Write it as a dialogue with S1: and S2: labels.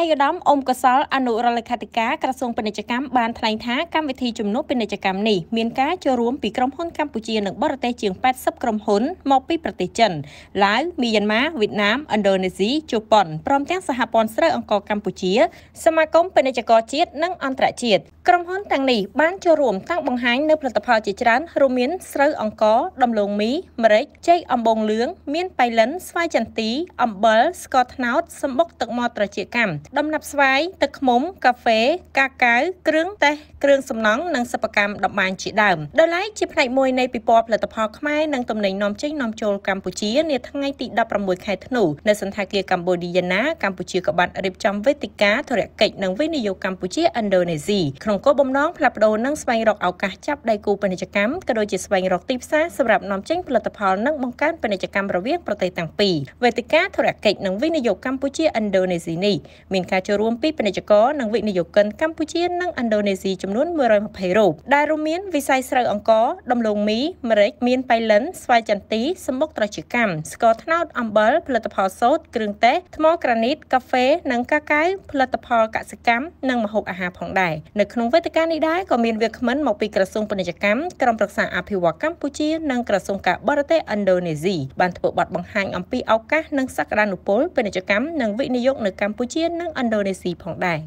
S1: ឯកឧត្តមអ៊ុំកសលអនុរដ្ឋលេខាធិការក្រសួងពាណិជ្ជកម្មបានថ្លែងថាកម្មវិធីជំនួបពាណិជ្ជកម្មនេះមានការចូលរួមពីក្រុមហ៊ុនកម្ពុជានិងបរទេសជាង80ក្រុមហ៊ុនមកពីប្រទេសចិនឡាវមីយ៉ាន់ម៉ាវៀតណាមឥណ្ឌូនេស៊ីជប៉ុនព្រមទាំងសហព័ន្ធស្រូវអង្ករកម្ពុជាសមាគមពាណិជ្ជករជាតិនិងអន្តរជាតិក្រុមហ៊ុនទាំងនេះបានចូលរួមតាំងបង្ហាញនៅផលិតផលជាច្រើនរួមមានស្រូវអង្ករដំឡូងមីម្រេចចេកអំបូងលឿងមានបៃលិនស្វាយចន្ទីអំបិលស្ករត្នោតសម្បុកទឹកមាត់ត្រចៀកកម្មដំណាប់ស្វាយទឹកឃ្មុំកាហ្វេកាកាវគ្រឿងទេសគ្រឿងសំណង់និងសិប្បកម្មតម្បាញជាដើមដោយឡែកជាផ្នែកមួយនៃពិព័រណ៍ផលិតផលខ្មែរនិងទំនិញនាំចេញនាំចូលកម្ពុជានាថ្ងៃទី16ខែធ្នូនៅសន្តាគារកម្ពុជាយ៉ាណាកម្ពុជាក៏បានរៀបចំវេទិកាធរកិច្ចនិងវិនិយោគកម្ពុជាឥណ្ឌូនេស៊ីក្នុងគោលបំណងផ្លាស់ប្ដូរនិងស្វែងរកឱកាសចាប់ដៃគូពាណិជ្ជកម្មក៏ដូចជាស្វែងរកទីផ្សារសម្រាប់នាំចេញផលិតផលនិងបង្កើនពាណិជ្ជកម្មរវាងប្រទេសទាំងពីរវេទិកាធរកិច្ចនិងវិនិយោគកម្ពុជាឥណ្ឌូនេស៊ីនេះមានការចូលរួមពីពាណិជ្ជករនិងវិនិយោគិនកម្ពុជានិងឥណ្ឌូនេស៊ីចំនួន120រូបដែលរួមមានវិស័យស្រូវអង្ករដំឡូងមីម្រេចមានបៃលិនស្វាយចន្ទីសម្បុកត្រជាកម្មស្ករត្នោតអំបិលផលិតផលសូត្រគ្រឿងទេសថ្មក្រានីតកាហ្វេនិងកាកាវផលិតផលកសិកម្មនិងម្ហូបអាហារផងដែរនៅក្នុងវេទិកានេះដែរក៏មានវាគ្មិនមកពីក្រសួងពាណិជ្ជកម្មក្រុមប្រឹក្សាអភិវឌ្ឍកម្ពុជានិងក្រសួងការបរទេសឥណ្ឌូនេស៊ីបានធ្វើបទបង្ហាញអំពីឱកាសនិងសក្តានុពលពាណិជ្ជកម្មនិងវិនិយោគនៅកម្ពុជានិងឥណ្ឌូនេស៊ីផងដែរ